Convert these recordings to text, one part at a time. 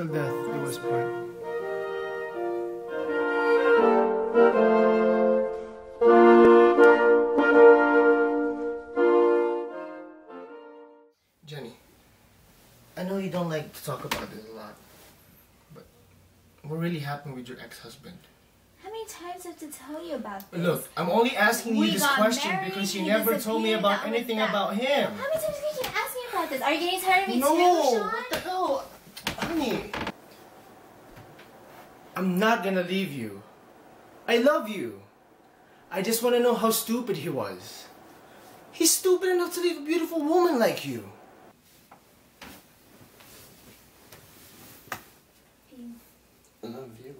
till death do us part. Jenny, I know you don't like to talk about this a lot, but what really happened with your ex-husband? How many times have to tell you about this? Look, I'm only asking you this question because you never told me about anything about him. How many times have you asked me about this? Are you getting tired of me no. too, Shan? I'm not gonna leave you. I love you. I just wanna know how stupid he was. He's stupid enough to leave a beautiful woman like you. I love you.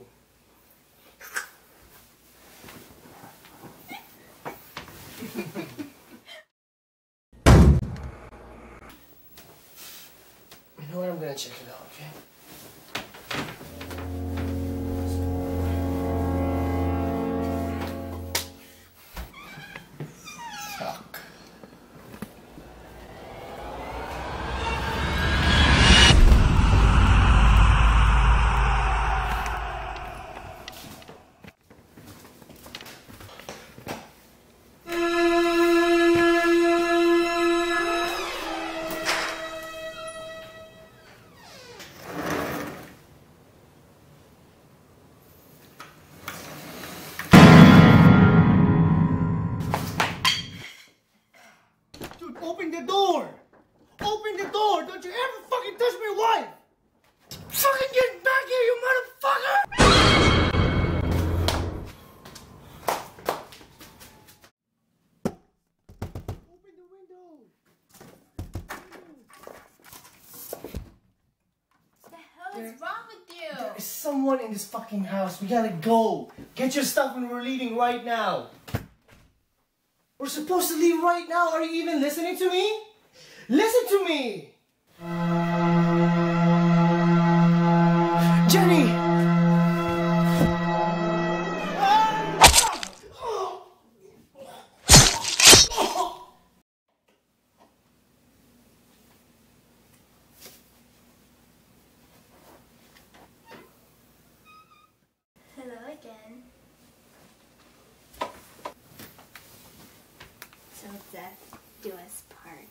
You know what? I'm gonna check it out, okay? Open the door! Open the door! Don't you ever fucking touch my wife! Fucking get back here, you motherfucker! Open the window! What the hell is wrong with you? There's someone in this fucking house. We gotta go. Get your stuff and we're leaving right now. We're supposed to leave right now. Are you even listening to me? Listen to me! Jenny! The do us part.